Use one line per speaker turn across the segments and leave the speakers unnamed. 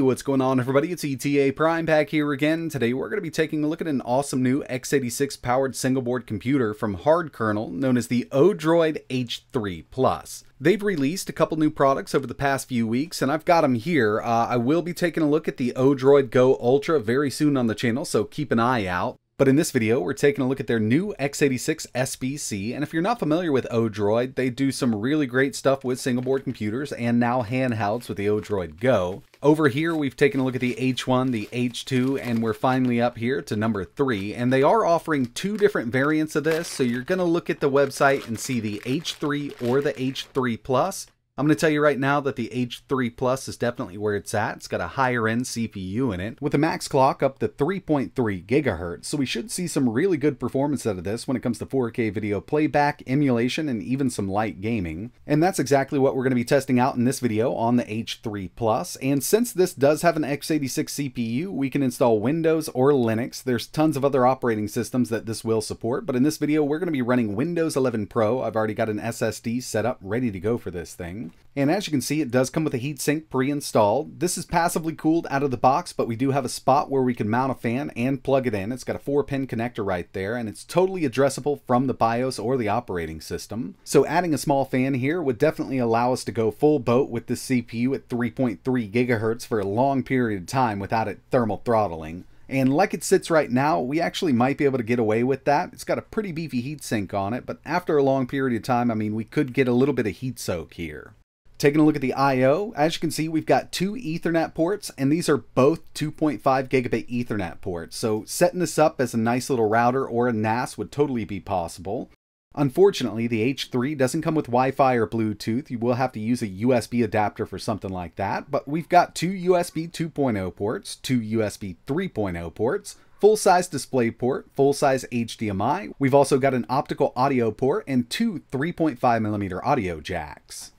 What's going on everybody? It's ETA Prime back here again. Today we're going to be taking a look at an awesome new x86 powered single board computer from Hardkernel known as the Odroid H3 Plus. They've released a couple new products over the past few weeks, and I've got them here. Uh, I will be taking a look at the Odroid Go Ultra very soon on the channel, so keep an eye out. But in this video, we're taking a look at their new x86 SBC, and if you're not familiar with Odroid, they do some really great stuff with single board computers and now handhelds with the Odroid Go. Over here, we've taken a look at the H1, the H2, and we're finally up here to number 3, and they are offering two different variants of this, so you're going to look at the website and see the H3 or the H3 Plus, I'm going to tell you right now that the H3 Plus is definitely where it's at. It's got a higher end CPU in it with a max clock up to 3.3 gigahertz. So we should see some really good performance out of this when it comes to 4K video playback, emulation, and even some light gaming. And that's exactly what we're going to be testing out in this video on the H3 Plus. And since this does have an x86 CPU, we can install Windows or Linux. There's tons of other operating systems that this will support, but in this video we're going to be running Windows 11 Pro. I've already got an SSD set up ready to go for this thing. And as you can see, it does come with a heatsink pre-installed. This is passively cooled out of the box, but we do have a spot where we can mount a fan and plug it in. It's got a 4-pin connector right there, and it's totally addressable from the BIOS or the operating system. So adding a small fan here would definitely allow us to go full boat with this CPU at 3.3 gigahertz for a long period of time without it thermal throttling. And like it sits right now, we actually might be able to get away with that. It's got a pretty beefy heatsink on it, but after a long period of time, I mean, we could get a little bit of heat soak here. Taking a look at the I.O., as you can see, we've got two Ethernet ports, and these are both 2.5 gigabit Ethernet ports. So setting this up as a nice little router or a NAS would totally be possible. Unfortunately, the H3 doesn't come with Wi-Fi or Bluetooth. You will have to use a USB adapter for something like that, but we've got two USB 2.0 ports, two USB 3.0 ports, full-size display port, full-size HDMI. We've also got an optical audio port and two 3.5mm audio jacks.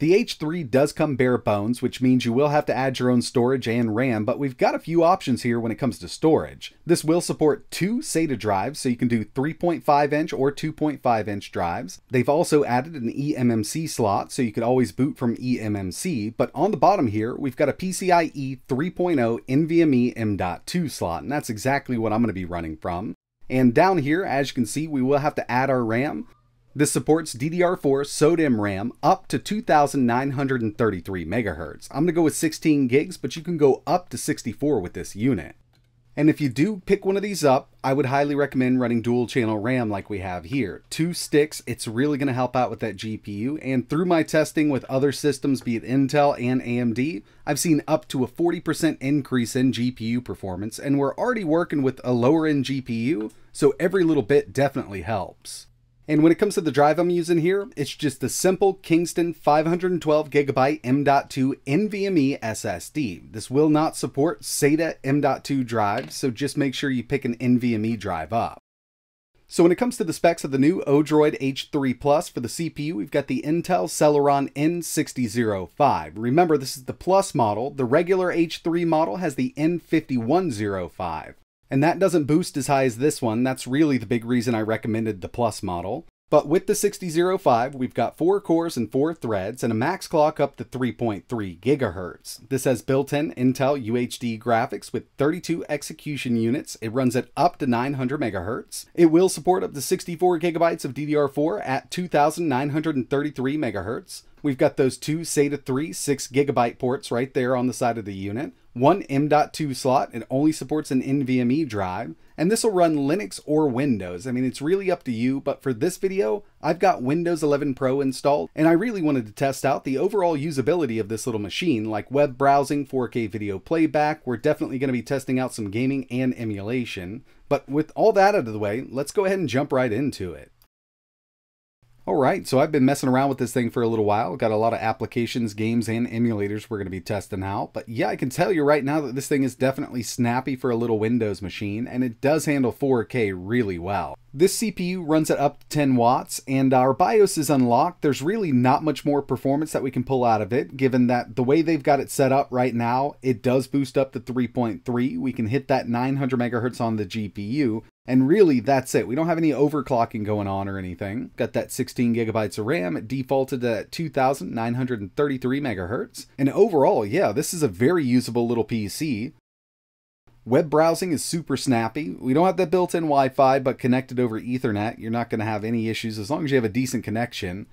The H3 does come bare bones, which means you will have to add your own storage and RAM, but we've got a few options here when it comes to storage. This will support two SATA drives, so you can do 3.5 inch or 2.5 inch drives. They've also added an eMMC slot, so you could always boot from eMMC, but on the bottom here, we've got a PCIe 3.0 NVMe M.2 slot, and that's exactly what I'm going to be running from. And down here, as you can see, we will have to add our RAM. This supports DDR4 SODIMM RAM up to 2933 MHz. I'm going to go with 16 gigs, but you can go up to 64 with this unit. And if you do pick one of these up, I would highly recommend running dual channel RAM like we have here. Two sticks, it's really going to help out with that GPU. And through my testing with other systems, be it Intel and AMD, I've seen up to a 40% increase in GPU performance. And we're already working with a lower end GPU, so every little bit definitely helps. And when it comes to the drive I'm using here, it's just the simple Kingston 512GB M.2 NVMe SSD. This will not support SATA M.2 drives, so just make sure you pick an NVMe drive up. So when it comes to the specs of the new Odroid H3 Plus for the CPU, we've got the Intel Celeron N6005. Remember, this is the Plus model. The regular H3 model has the N5105. And that doesn't boost as high as this one. That's really the big reason I recommended the Plus model. But with the 6005, we've got 4 cores and 4 threads and a max clock up to 3.3 gigahertz. This has built-in Intel UHD graphics with 32 execution units. It runs at up to 900 megahertz. It will support up to 64 gigabytes of DDR4 at 2933 megahertz. We've got those two SATA 3 6 gigabyte ports right there on the side of the unit one M.2 slot. It only supports an NVMe drive, and this will run Linux or Windows. I mean, it's really up to you, but for this video, I've got Windows 11 Pro installed, and I really wanted to test out the overall usability of this little machine, like web browsing, 4K video playback. We're definitely going to be testing out some gaming and emulation. But with all that out of the way, let's go ahead and jump right into it. Alright, so I've been messing around with this thing for a little while. Got a lot of applications, games, and emulators we're going to be testing out. But yeah, I can tell you right now that this thing is definitely snappy for a little Windows machine, and it does handle 4K really well. This CPU runs at up to 10 watts, and our BIOS is unlocked. There's really not much more performance that we can pull out of it, given that the way they've got it set up right now, it does boost up to 3.3. We can hit that 900 megahertz on the GPU, And really, that's it. We don't have any overclocking going on or anything. Got that 16 gigabytes of RAM. It defaulted at 2,933 megahertz. And overall, yeah, this is a very usable little PC. Web browsing is super snappy. We don't have that built-in Wi-Fi, but connected over Ethernet, you're not going to have any issues as long as you have a decent connection.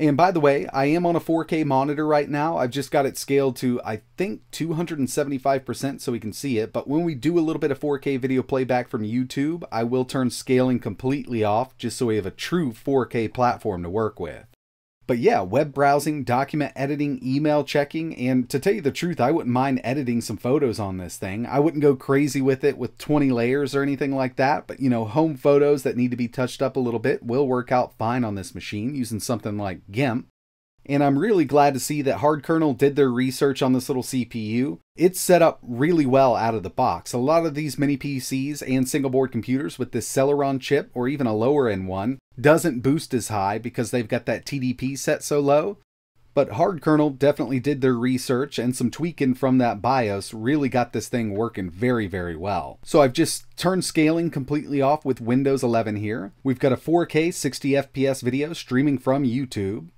And by the way, I am on a 4K monitor right now. I've just got it scaled to, I think, 275% so we can see it. But when we do a little bit of 4K video playback from YouTube, I will turn scaling completely off just so we have a true 4K platform to work with. But yeah, web browsing, document editing, email checking, and to tell you the truth, I wouldn't mind editing some photos on this thing. I wouldn't go crazy with it with 20 layers or anything like that, but you know, home photos that need to be touched up a little bit will work out fine on this machine using something like GIMP. And I'm really glad to see that Hardkernel did their research on this little CPU. It's set up really well out of the box. A lot of these mini PCs and single board computers with this Celeron chip or even a lower end one doesn't boost as high because they've got that TDP set so low. But Hardkernel definitely did their research and some tweaking from that BIOS really got this thing working very, very well. So I've just turned scaling completely off with Windows 11 here. We've got a 4K 60 FPS video streaming from YouTube.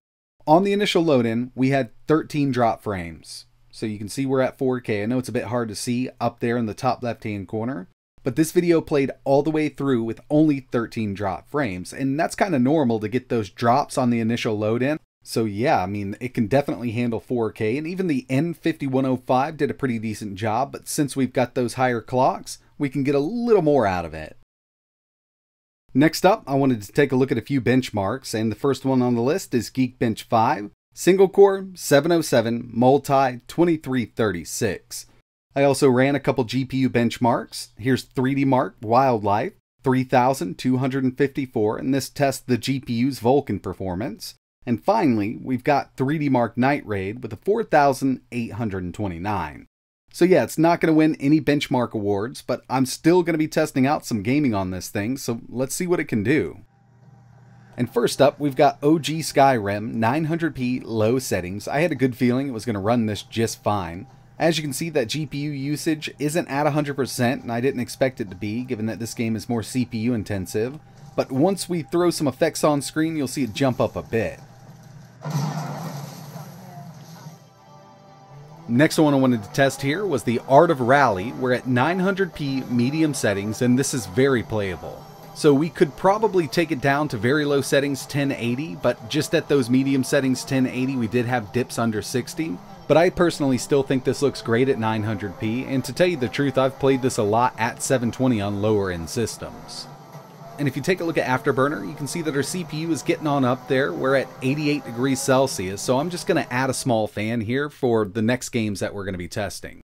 On the initial load in, we had 13 drop frames. So you can see we're at 4K. I know it's a bit hard to see up there in the top left hand corner, but this video played all the way through with only 13 drop frames, and that's kind of normal to get those drops on the initial load in. So yeah, I mean, it can definitely handle 4K, and even the N5105 did a pretty decent job, but since we've got those higher clocks, we can get a little more out of it. Next up, I wanted to take a look at a few benchmarks, and the first one on the list is Geekbench 5, single core, 707, multi, 2336. I also ran a couple GPU benchmarks. Here's 3D Mark Wildlife, 3254, and this tests the GPU's Vulkan performance. And finally, we've got 3D Mark Night Raid with a 4829. So yeah, it's not going to win any benchmark awards, but I'm still going to be testing out some gaming on this thing, so let's see what it can do. And first up, we've got OG Skyrim 900p low settings. I had a good feeling it was going to run this just fine. As you can see, that GPU usage isn't at 100%, and I didn't expect it to be, given that this game is more CPU intensive. But once we throw some effects on screen, you'll see it jump up a bit. Next one I wanted to test here was the Art of Rally. We're at 900p medium settings and this is very playable. So we could probably take it down to very low settings 1080, but just at those medium settings 1080 we did have dips under 60. But I personally still think this looks great at 900p, and to tell you the truth, I've played this a lot at 720 on lower end systems. And if you take a look at Afterburner, you can see that our CPU is getting on up there. We're at 88 degrees Celsius, so I'm just going to add a small fan here for the next games that we're going to be testing.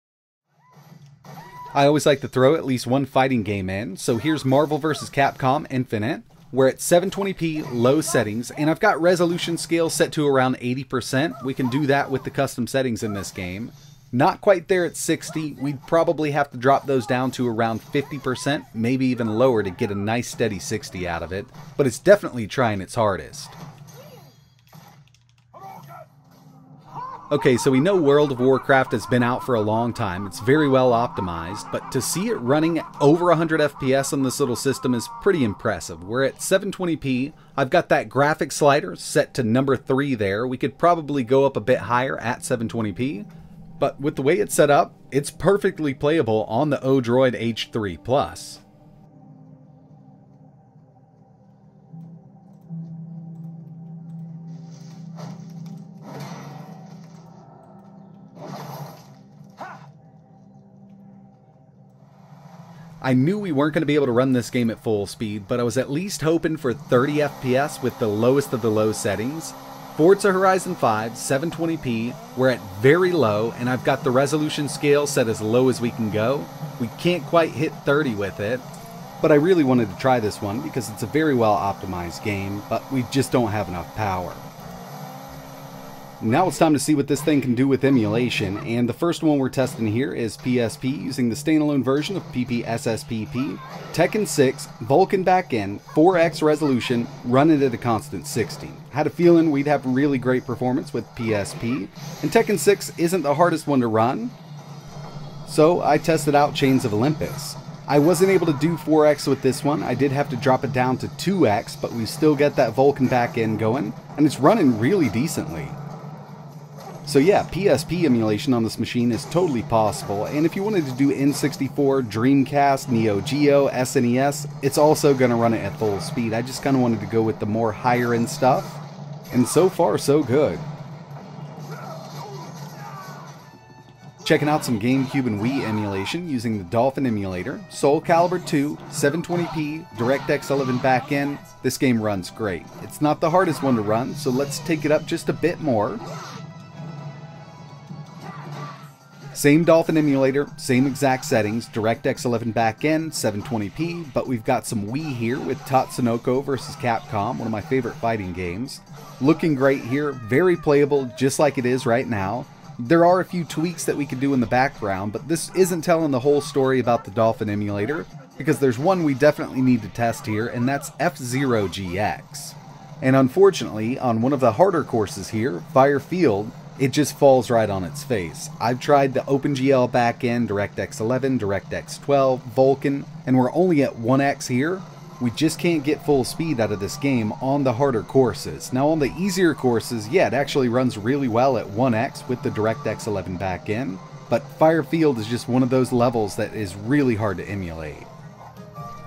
I always like to throw at least one fighting game in, so here's Marvel vs. Capcom Infinite. We're at 720p low settings, and I've got resolution scale set to around 80%. We can do that with the custom settings in this game. Not quite there at 60. We'd probably have to drop those down to around 50%, maybe even lower to get a nice steady 60 out of it, but it's definitely trying its hardest. Okay, so we know World of Warcraft has been out for a long time. It's very well optimized, but to see it running over 100 FPS on this little system is pretty impressive. We're at 720p. I've got that graphic slider set to number 3 there. We could probably go up a bit higher at 720p. But with the way it's set up, it's perfectly playable on the Odroid H3 Plus. I knew we weren't going to be able to run this game at full speed, but I was at least hoping for 30 FPS with the lowest of the low settings, Forza Horizon 5, 720p, we're at very low, and I've got the resolution scale set as low as we can go. We can't quite hit 30 with it, but I really wanted to try this one because it's a very well optimized game, but we just don't have enough power. Now it's time to see what this thing can do with emulation, and the first one we're testing here is PSP using the standalone version of PPSSPP, Tekken 6, Vulkan backend, 4x resolution, running at a constant 60. Had a feeling we'd have really great performance with PSP, and Tekken 6 isn't the hardest one to run, so I tested out Chains of Olympus. I wasn't able to do 4X with this one. I did have to drop it down to 2X, but we still get that Vulkan back going, and it's running really decently. So yeah, PSP emulation on this machine is totally possible, and if you wanted to do N64, Dreamcast, Neo Geo, SNES, it's also going to run it at full speed. I just kind of wanted to go with the more higher end stuff, and so far so good. Checking out some GameCube and Wii emulation using the Dolphin emulator, Soul Calibur 2, 720p, DirectX 11 backend. This game runs great. It's not the hardest one to run, so let's take it up just a bit more. Same Dolphin emulator, same exact settings, DirectX 11 backend, 720p, but we've got some Wii here with Tatsunoko vs. Capcom, one of my favorite fighting games. Looking great here, very playable, just like it is right now. There are a few tweaks that we could do in the background, but this isn't telling the whole story about the Dolphin emulator, because there's one we definitely need to test here, and that's F-Zero GX. And unfortunately, on one of the harder courses here, Fire Field, it just falls right on its face. I've tried the OpenGL backend, DirectX 11, DirectX 12, Vulkan, and we're only at 1x here. We just can't get full speed out of this game on the harder courses. Now on the easier courses, yeah, it actually runs really well at 1x with the DirectX 11 backend, but Fire Field is just one of those levels that is really hard to emulate.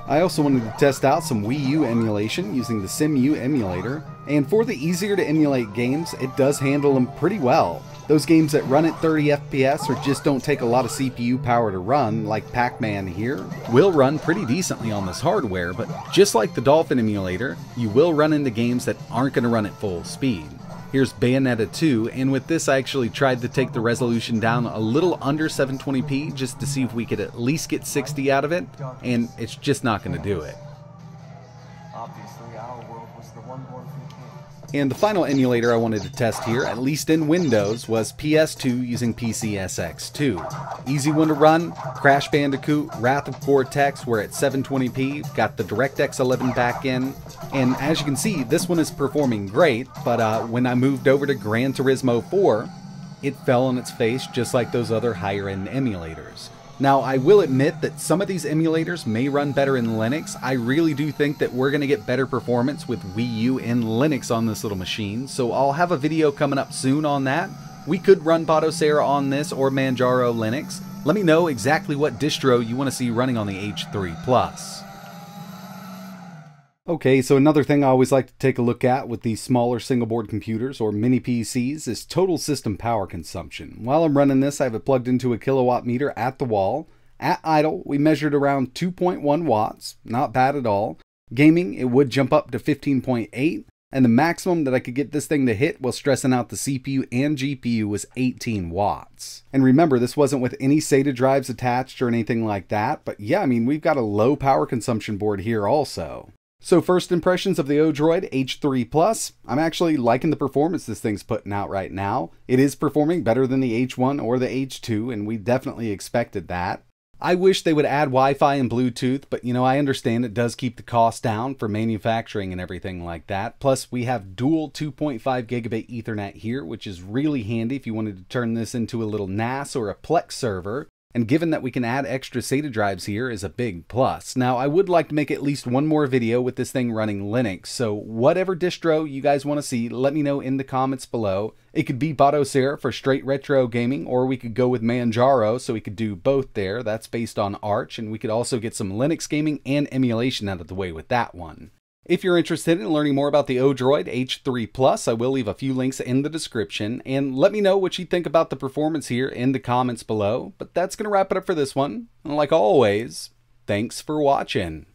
I also wanted to test out some Wii U emulation using the Cemu emulator, and for the easier to emulate games, it does handle them pretty well. Those games that run at 30 FPS or just don't take a lot of CPU power to run, like Pac-Man here, will run pretty decently on this hardware, but just like the Dolphin emulator, you will run into games that aren't going to run at full speed. Here's Bayonetta 2, and with this I actually tried to take the resolution down a little under 720p just to see if we could at least get 60 out of it, and it's just not going to do it. And the final emulator I wanted to test here, at least in Windows, was PS2 using PCSX2. Easy one to run, Crash Bandicoot, Wrath of Cortex, we're at 720p, got the DirectX 11 backend, and as you can see, this one is performing great, but uh, when I moved over to Gran Turismo 4, it fell on its face just like those other higher end emulators. Now, I will admit that some of these emulators may run better in Linux. I really do think that we're going to get better performance with Wii U and Linux on this little machine, so I'll have a video coming up soon on that. We could run Batocera on this or Manjaro Linux. Let me know exactly what distro you want to see running on the H3 Plus. Okay, so another thing I always like to take a look at with these smaller single board computers or mini PCs is total system power consumption. While I'm running this, I have it plugged into a Kill A Watt meter at the wall. At idle, we measured around 2.1 watts, not bad at all. Gaming, it would jump up to 15.8, and the maximum that I could get this thing to hit while stressing out the CPU and GPU was 18 watts. And remember, this wasn't with any SATA drives attached or anything like that, but yeah, I mean, we've got a low power consumption board here also. So first impressions of the Odroid H3 Plus, I'm actually liking the performance this thing's putting out right now. It is performing better than the H1 or the H2, and we definitely expected that. I wish they would add Wi-Fi and Bluetooth, but you know, I understand it does keep the cost down for manufacturing and everything like that. Plus, we have dual 2.5 gigabit Ethernet here, which is really handy if you wanted to turn this into a little NAS or a Plex server. And given that we can add extra SATA drives here is a big plus. Now, I would like to make at least one more video with this thing running Linux, so whatever distro you guys want to see, let me know in the comments below. It could be Batocera for straight retro gaming, or we could go with Manjaro, so we could do both there. That's based on Arch, and we could also get some Linux gaming and emulation out of the way with that one. If you're interested in learning more about the Odroid H3 Plus, I will leave a few links in the description, and let me know what you think about the performance here in the comments below. But that's going to wrap it up for this one. And like always, thanks for watching.